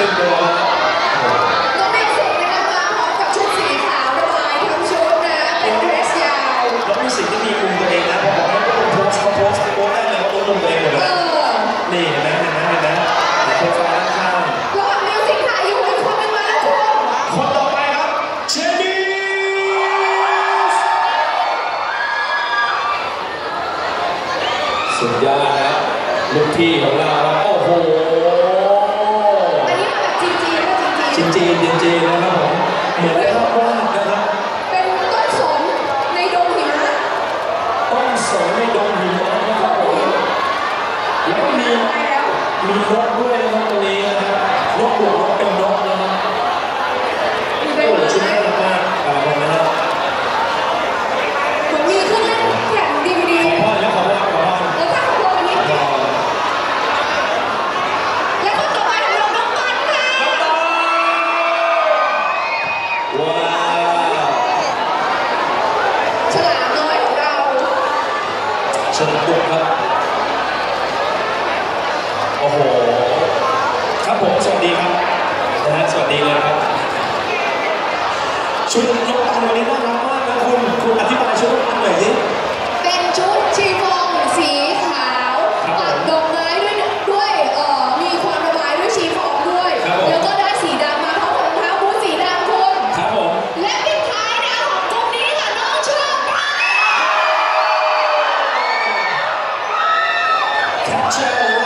ช่วน้งมฆสุดนะคะมาพร้อมกับชุดสีขาวระบายทั้ชุดนะเป็นเดรสยาวแล้มีสิ่งที่มีมุมตัวเองนะบอกให้พวกคุณพสเขาโพสเขาโพสได้เลยว่าตัวมุเองหมดเลยอนี่เห็นไหนไนไหนโปรไฟล์ด้านข้างระหว่ามิวสิกค่ะอยู่กับคนเป็นมาแล้วคุณคนต่อไปครับเชนดี้สุดยอดนะลูกพี่ของเราโอ้โห ต้องสอนในดงหิมะนะครับผมแล้วก็มีไปแล้วมีนกด้วยนะครับตรงนี้นะครับ ชนกุกครับ โอ้โห ครับผม สวัสดีครับนะฮะสวัสดีเลยครับ ชุดน้องอันวันนี้น่ารักมากนะคุณ คุณอธิบายชุดน้อันหน่อยสิเป็นชุดชีฟ Challenge.